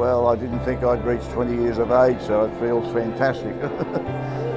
Well, I didn't think I'd reach 20 years of age, so it feels fantastic.